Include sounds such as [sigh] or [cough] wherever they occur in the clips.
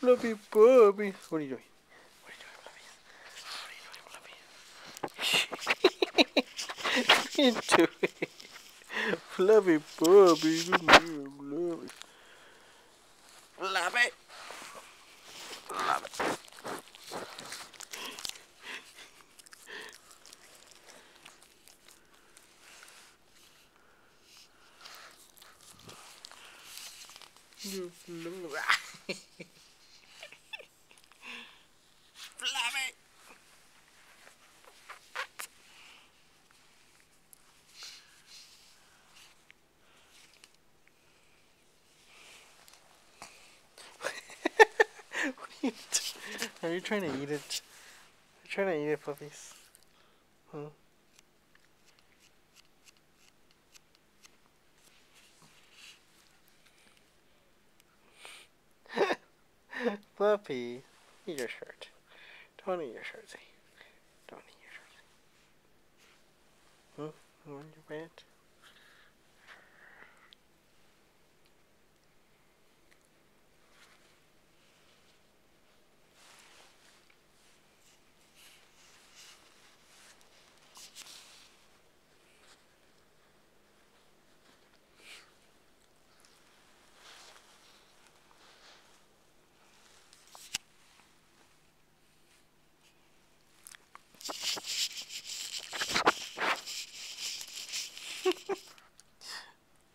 Fluffy Bobby. What are you doing? What you doing, Fluffy? Fluffy. Love it. Love it. You Fluffy. What are you're you trying to eat it? Are you trying to eat it, puppies? Huh? Fluffy, eat your shirt. Don't eat your shirt? Don't eat your shirt. Huh? You want your pants?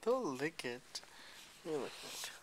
Don't lick it. You lick it.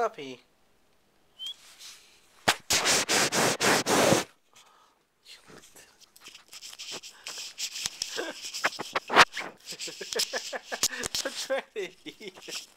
Fluffy. [laughs] I'm trying to eat.